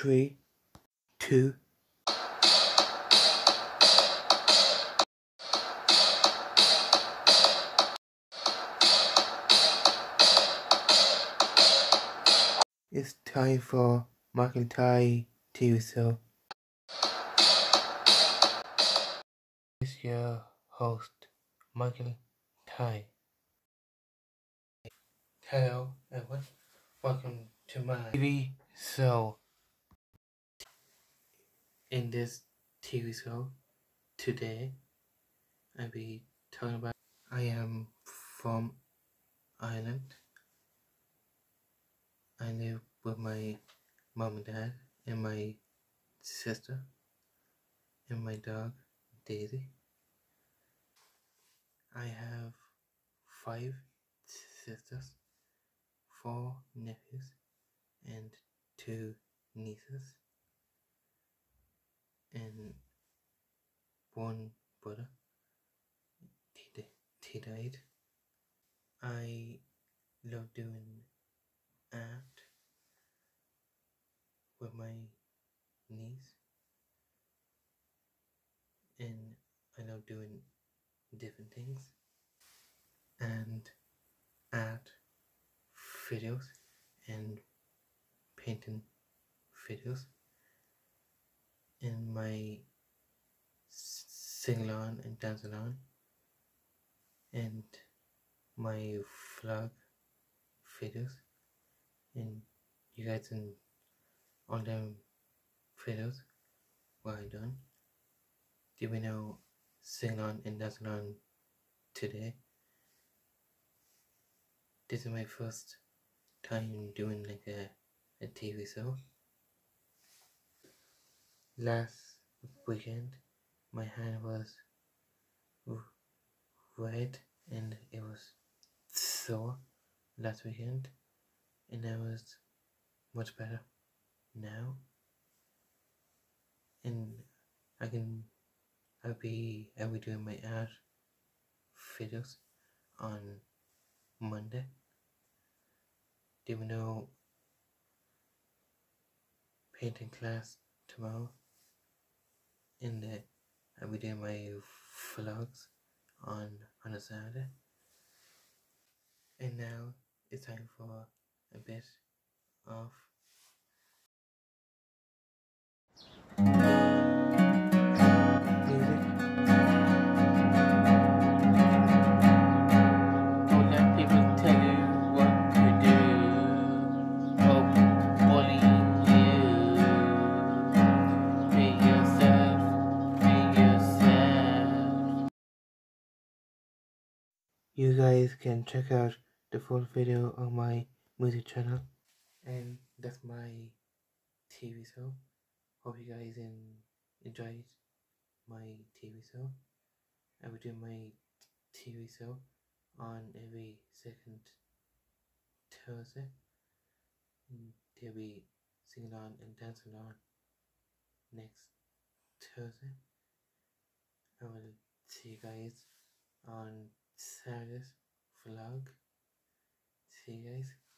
three, two. It's time for Michael Tighe TV show. It's your host, Michael Tighe. Hello, everyone. Welcome to my TV show. In this TV show, today, I'll be talking about. I am from Ireland. I live with my mom and dad and my sister and my dog Daisy. I have five sisters, four nephews, and two nieces, and one brother. He, died. I love doing art with my niece and I love doing different things and art videos and painting videos in my sing along and dance along and my vlog videos and you guys can all them videos what I done. Did we know sing on and on today? This is my first time doing like a, a TV show last weekend my hand was red and it was sore last weekend and I was much better now and I can I'll be I'll be doing my art videos on Monday. Do you know painting class tomorrow? And the I'll be doing my vlogs on on a Saturday. And now it's time for a bit of You guys can check out the full video on my music channel and that's my TV show. Hope you guys enjoyed my TV show. I will do my TV show on every second Thursday. And They'll be singing on and dancing on next Thursday. I will see you guys on Saturday's vlog. See you guys.